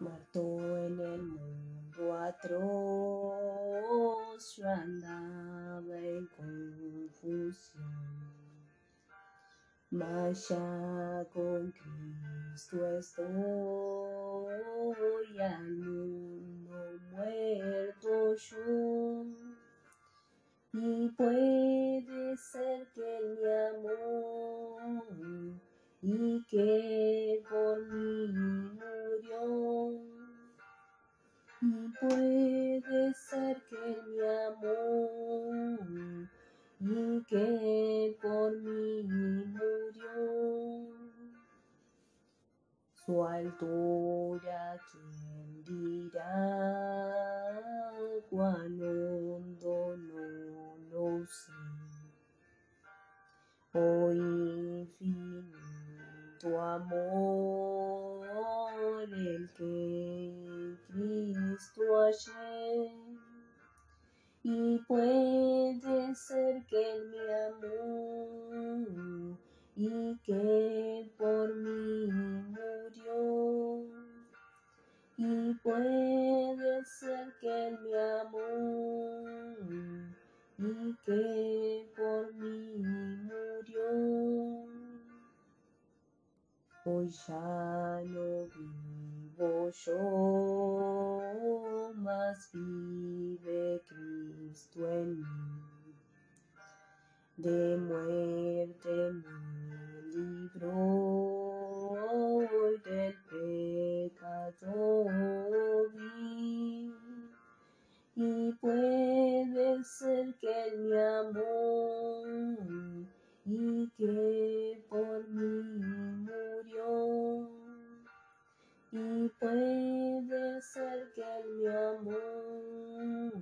Muerto en el mundo atroz, yo andaba en confusión. Mas ya con Cristo estoy al mundo muerto yo. Y puede ser que Y puede ser que mi amor y que por mí murió. Su altura, ¿quién dirá? Cuán hondo no lo sé. Oh infinito amor, el que Y puede ser que mi amor y que por mí murió. Y puede ser que mi amor y que por mí murió. Hoy ya no vivo yo, mas vive Cristo en mí. De Puede ser que mi amor